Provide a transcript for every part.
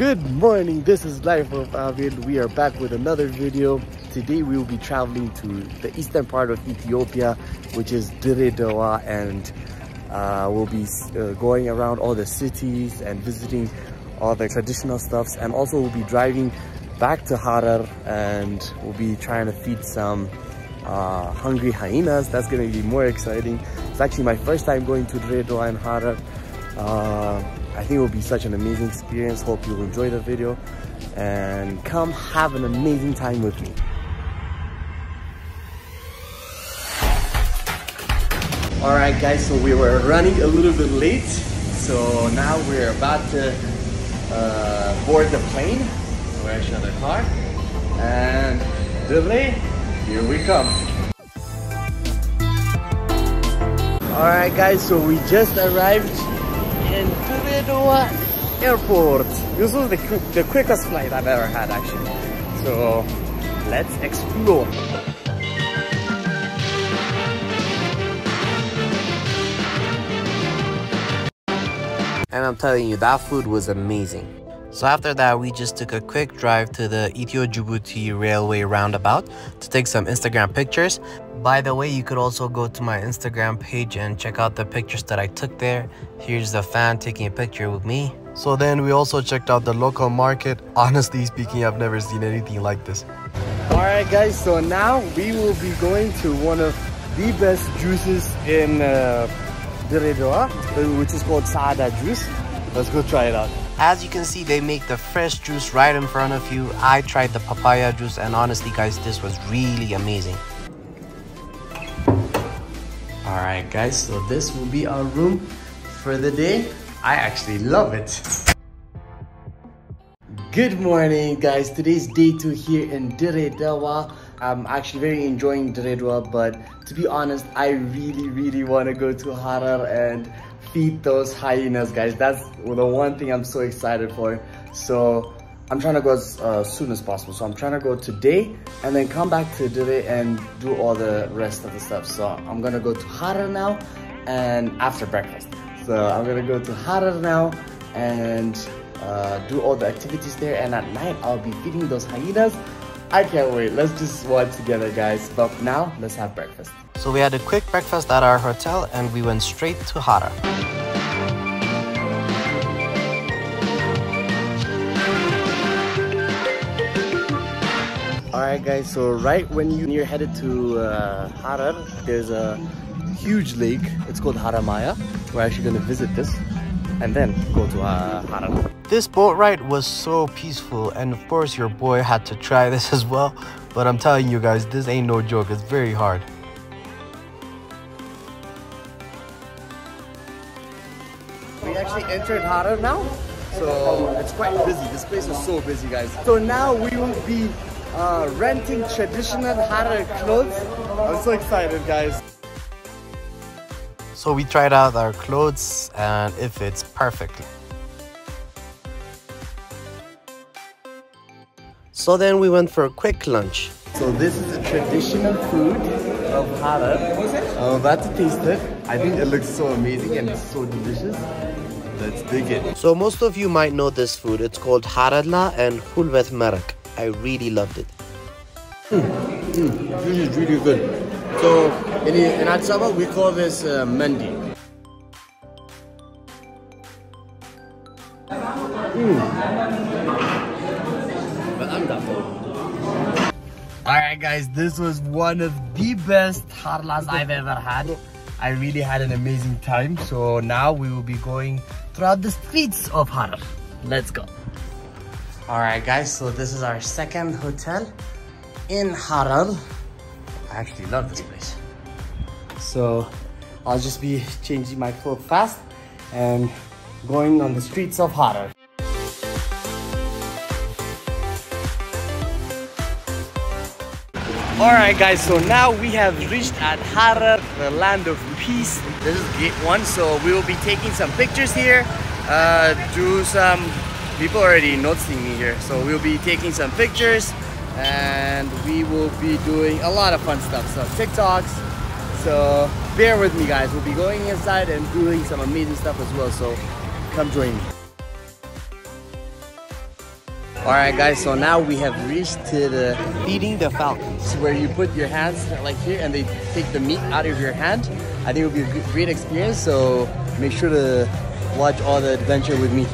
Good morning, this is Life of Abel. We are back with another video. Today we will be traveling to the eastern part of Ethiopia, which is Dire Dawa, and uh, we'll be uh, going around all the cities and visiting all the traditional stuffs. And also we'll be driving back to Harar and we'll be trying to feed some uh, hungry hyenas. That's gonna be more exciting. It's actually my first time going to Dire Dawa and Harar. I think it will be such an amazing experience. Hope you'll enjoy the video and come have an amazing time with me. All right guys, so we were running a little bit late. So now we're about to uh, board the plane. We're actually on the car. And delay, here we come. All right guys, so we just arrived in Airport. This was the, the quickest flight I've ever had actually. So let's explore. and I'm telling you, that food was amazing. So after that, we just took a quick drive to the Ethio-Djibouti Railway roundabout to take some Instagram pictures. By the way, you could also go to my Instagram page and check out the pictures that I took there. Here's the fan taking a picture with me. So then we also checked out the local market. Honestly speaking, I've never seen anything like this. Alright guys, so now we will be going to one of the best juices in uh, Dire Dawa, which is called Saada juice. Let's go try it out. As you can see, they make the fresh juice right in front of you. I tried the papaya juice and honestly guys, this was really amazing. Alright guys, so this will be our room for the day. I actually love it. Good morning guys, today's day two here in Dire Dawa. I'm actually very enjoying Dire Dawa, but to be honest, I really, really want to go to Harar and feed those hyenas, guys. That's the one thing I'm so excited for. So I'm trying to go as uh, soon as possible. So I'm trying to go today and then come back to Dire and do all the rest of the stuff. So I'm gonna go to Harar now and after breakfast. So I'm gonna go to Harar now and uh, do all the activities there. And at night, I'll be feeding those hyenas. I can't wait. Let's just watch together, guys. But now, let's have breakfast. So we had a quick breakfast at our hotel and we went straight to Harar. Alright guys, so right when you're headed to uh, Harar, there's a huge lake. It's called Haramaya. We're actually going to visit this and then go to uh, Harar. This boat ride was so peaceful and of course your boy had to try this as well. But I'm telling you guys, this ain't no joke. It's very hard. We actually entered Harar now. So it's quite busy. This place is so busy guys. So now we will be uh, renting traditional Harar clothes. I'm so excited, guys. So we tried out our clothes and it fits perfectly. So then we went for a quick lunch. So this is the traditional food of Harar. I'm about to taste it. I think it looks so amazing and it's so delicious. Let's dig in. So most of you might know this food. It's called harala and hulvet marak. I really loved it. Mm, mm, this is really good. So in, in Addis Ababa, we call this uh, mandi. Mm. Alright guys, this was one of the best harlas I've ever had. I really had an amazing time. So now we will be going throughout the streets of Harar. Let's go. Alright guys, so this is our second hotel in Harar. I actually love this place. So I'll just be changing my clothes fast and going on the streets of Harar. Alright guys, so now we have reached at Harar, the land of peace. This is gate one, so we will be taking some pictures here, uh, do some, people already noticing me here, so we'll be taking some pictures and we will be doing a lot of fun stuff, so TikToks, so bear with me guys, we'll be going inside and doing some amazing stuff as well, so come join me. Alright guys, so now we have reached to the feeding the falcons where you put your hands like here and they take the meat out of your hand. I think it will be a great experience, so make sure to watch all the adventure with me.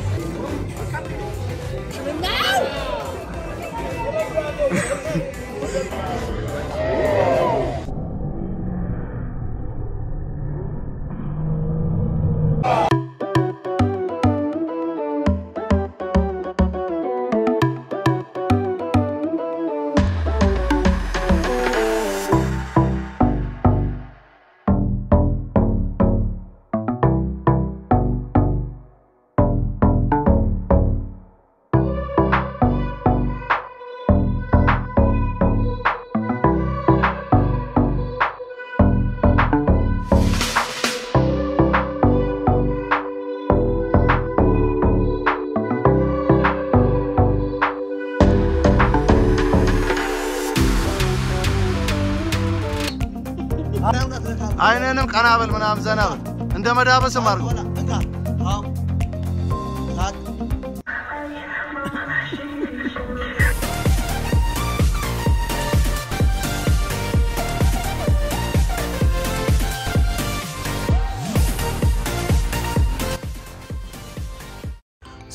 አይንንም ቀና በል ምናምን ዘና በል እንደ መዳበስም አድርገው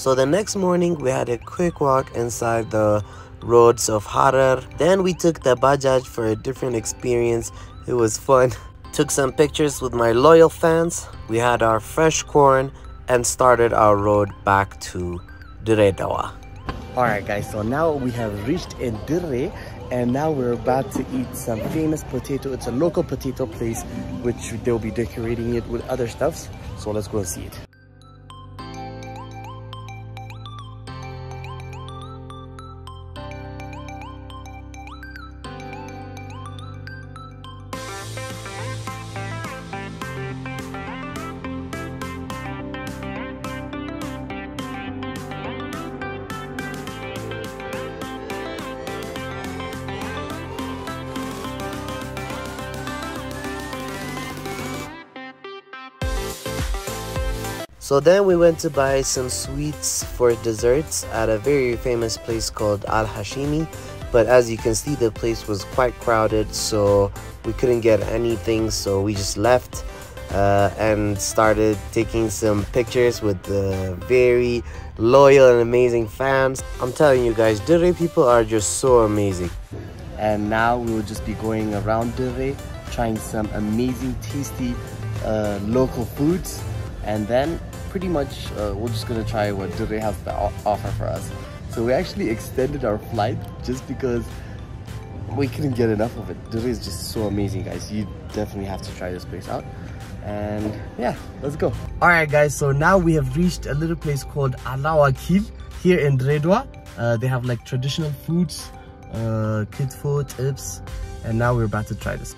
So the next morning, we had a quick walk inside the roads of Harar. Then we took the Bajaj for a different experience. It was fun. Took some pictures with my loyal fans. We had our fresh corn and started our road back to Diredawa. Alright guys, so now we have reached in Dire and now we're about to eat some famous potato. It's a local potato place which they'll be decorating it with other stuffs. So let's go and see it. So then we went to buy some sweets for desserts at a very famous place called Al Hashimi. But as you can see, the place was quite crowded, so we couldn't get anything. So we just left uh, and started taking some pictures with the very loyal and amazing fans. I'm telling you guys, Dire people are just so amazing. And now we will just be going around Dire, trying some amazing, tasty uh, local foods. And then pretty much uh, we're just gonna try what Dire has to offer for us. So we actually extended our flight just because we couldn't get enough of it. Dire is just so amazing, guys. You definitely have to try this place out. And yeah, let's go. All right, guys. So now we have reached a little place called Alawakil here in Redwa. Uh, they have like traditional foods, uh, food, tips, and now we're about to try this.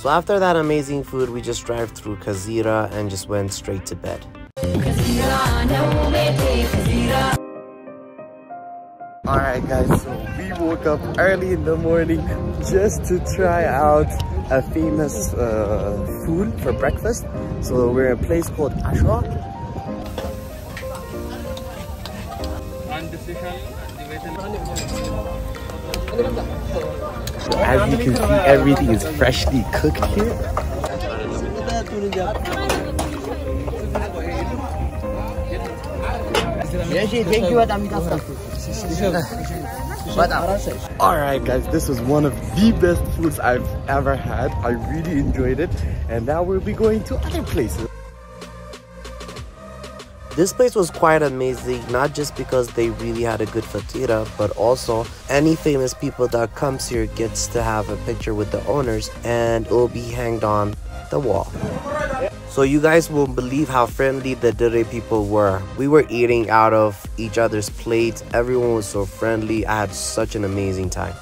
So after that amazing food, we just drive through Kezira and just went straight to bed. Alright guys, so we woke up early in the morning just to try out a famous uh, food for breakfast. So we're in a place called Ashwa. As you can see, everything is freshly cooked here. Alright guys, this was one of the best foods I've ever had. I really enjoyed it. And now we'll be going to other places. This place was quite amazing, not just because they really had a good fatira, but also any famous people that comes here gets to have a picture with the owners and it will be hanged on the wall. So you guys won't believe how friendly the Dire people were. We were eating out of each other's plates. Everyone was so friendly. I had such an amazing time.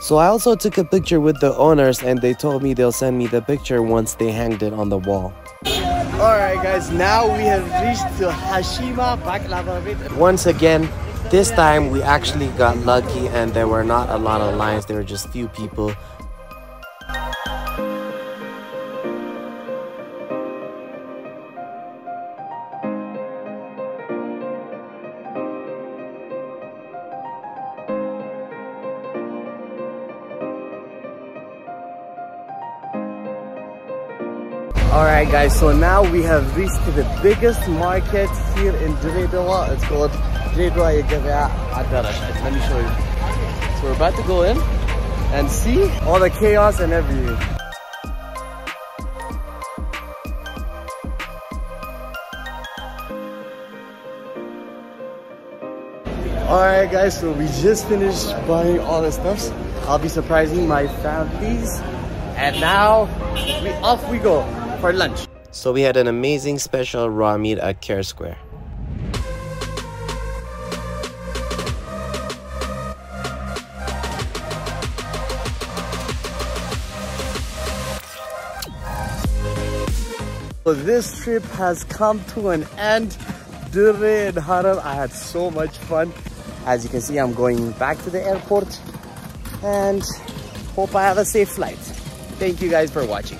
So I also took a picture with the owners and they told me they'll send me the picture once they hanged it on the wall. Alright guys, now we have reached to Hashima Baklava Once again, this time we actually got lucky and there were not a lot of lines, there were just few people guys, so now we have reached the biggest market here in Dire It's called Dire Dawa Yagavya Adarash. Let me show you. So we're about to go in and see all the chaos and everything. Alright guys, so we just finished buying all the stuffs. I'll be surprising my families. And now, we off we go for lunch. So we had an amazing special raw meat at Care Square. So this trip has come to an end. Dire and Harar, I had so much fun. As you can see, I'm going back to the airport and hope I have a safe flight. Thank you guys for watching.